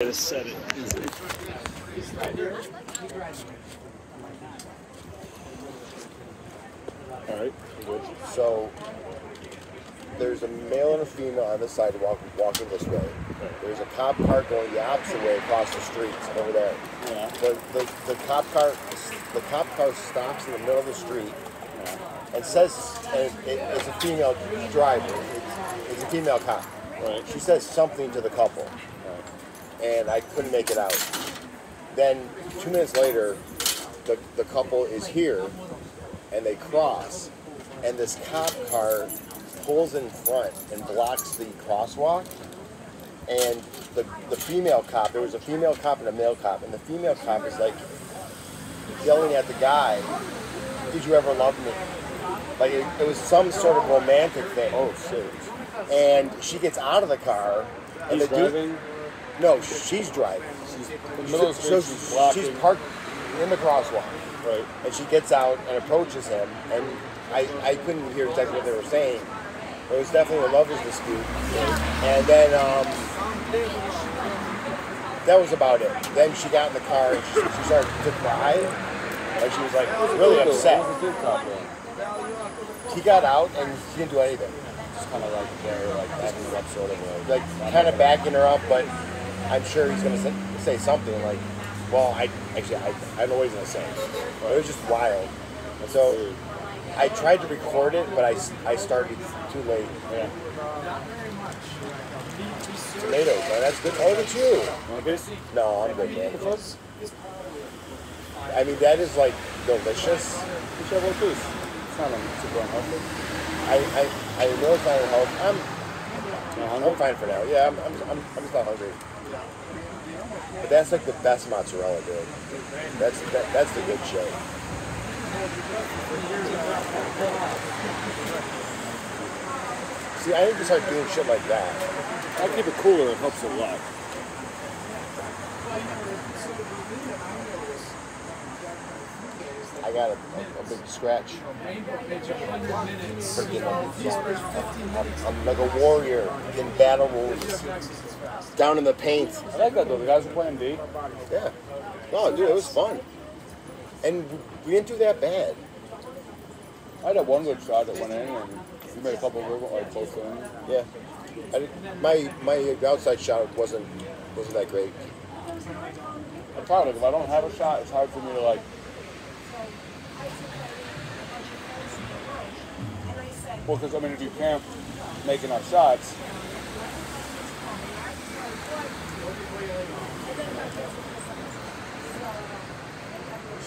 to set it. All right. So there's a male and a female on the sidewalk walking this way. There's a cop car going the opposite way across the street over there. Yeah. The, the, the cop car the cop car stops in the middle of the street and says and it, it's a female driver. It's, it's a female cop. Right. She says something to the couple, and I couldn't make it out. Then two minutes later, the, the couple is here, and they cross, and this cop car pulls in front and blocks the crosswalk. And the, the female cop, there was a female cop and a male cop, and the female cop is like yelling at the guy, "Did you ever love me?" Like it, it was some sort of romantic thing. Oh shit. And she gets out of the car, and He's the dude, driving. No, she's driving. She's in the middle of the So. She's blocking. she's parked in the crosswalk, Right. and she gets out and approaches him, and I, I couldn't hear exactly what they were saying. But it was definitely a lover's dispute, and then um, that was about it. Then she got in the car and she, she started to cry, and she was like really upset. Was the dude cop? He got out and he didn't do anything. Just kind of like there, like backing her up, sort of. Like, like kind of backing her up, but I'm sure he's gonna say, say something like, "Well, I actually I, I know what he's gonna say." It was just wild. And so I tried to record it, but I, I started too late. yeah. Tomatoes, man, that's good. Oh, that's you. Want a piece? No, I'm good, man. I mean, that is like delicious. You should have one piece. It's not super unhealthy. I I, I know it's not health. I'm I'm fine for now. Yeah, I'm I'm, I'm, I'm just not hungry. But that's like the best mozzarella, dude. That's that, that's the good shit. See, I need to start doing shit like that. I keep it cooler. It helps a lot. I got a, a, a big scratch. Freaking, I'm, I'm like a warrior in battle. Down in the paint. I like that though. The guys were playing D. Yeah. No, dude, it was fun. And we didn't do that bad. I had one good shot that went in, and you made a couple of good like close to in. Yeah. I did, my my outside shot wasn't wasn't that great. I'm proud of it. If I don't have a shot, it's hard for me to like. Well, because I mean, if you can't make enough shots,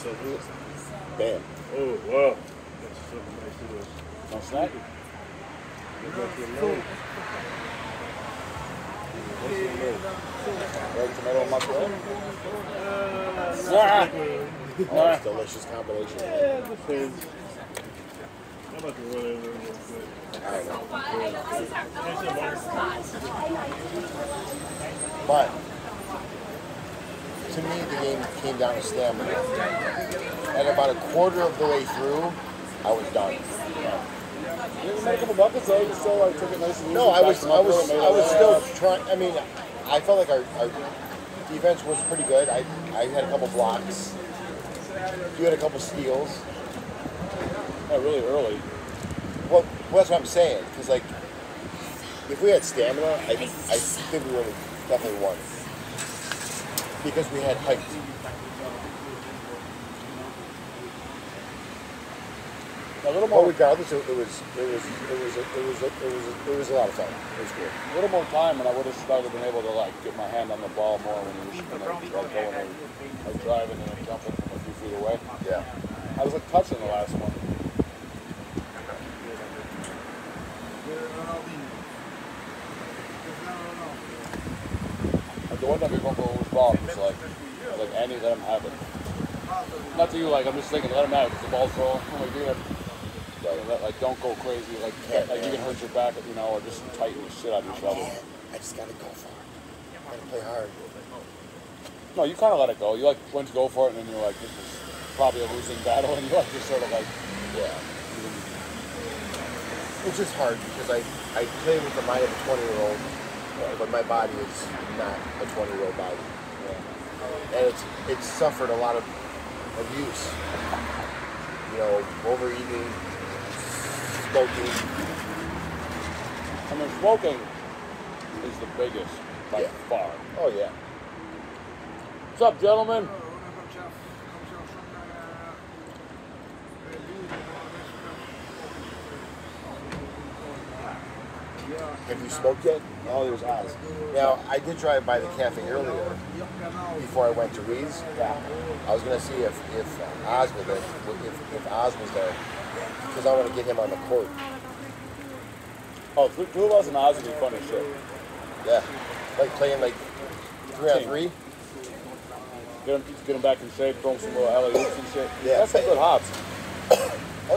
So good. Bam. Oh, wow. That's something nice to do. no snack. Look at your leg. What's your leg? Red tomato and mozzarella. Ah. It's a delicious combination. yeah, it depends. I'm about to run over real quick. I know. That's a wonderful. But to me, the game came down to stamina. And about a quarter of the way through, I was done. You made a couple buckets though. You still like took it nice and easy. No, I was, I was, really, made I a was still trying. I mean, I felt like our, our defense was pretty good. I, I had a couple blocks. You had a couple steals. Not really early. Well, well that's what I'm saying. Because like, if we had stamina, I, I think we would have definitely won. Because we had height. A little Well, more, regardless, it, it was, it was, it was, it was, it was, it was a lot of fun. It was good. a little more time, and I would have started been able to like get my hand on the ball more when you was when I was like going and like driving and jumping from a few feet away. Yeah. I was like touching the last one. Like the one time we went for was ball, it's like, like Andy, let him have it. Not to you, like I'm just thinking, let him have it the ball's rolling. I'm like, dude, like, let- like don't go crazy, like Yeah, like you can hurt your back, you know, or just tighten the shit out of your shovel. I just gotta go it. Gotta play hard. No, you kind of let it go. You like went to go for it, and then you're like, this is probably a losing battle, and you like just sort of like, Yeah. It's just hard because I, I play with the mind of a 20 year old but my body is not a 20 year old body. And it's it's suffered a lot of abuse. You know, overeating, smoking. I mean, smoking is the biggest by Yeah. far. Oh yeah. What's up, gentlemen? Have you smoked yet? Oh, there's Oz. Now, I did drive by the cafe earlier before I went to Reed's. I was going to see if, if Oz was there, if, if Oz was there, because I want to get him on the court. Oh, two two of us and Oz would be fun as shit. Yeah. Like playing like three on three. Get them, get him back in shape, throw them some little alley oops and shit. Yeah. That's some good hops.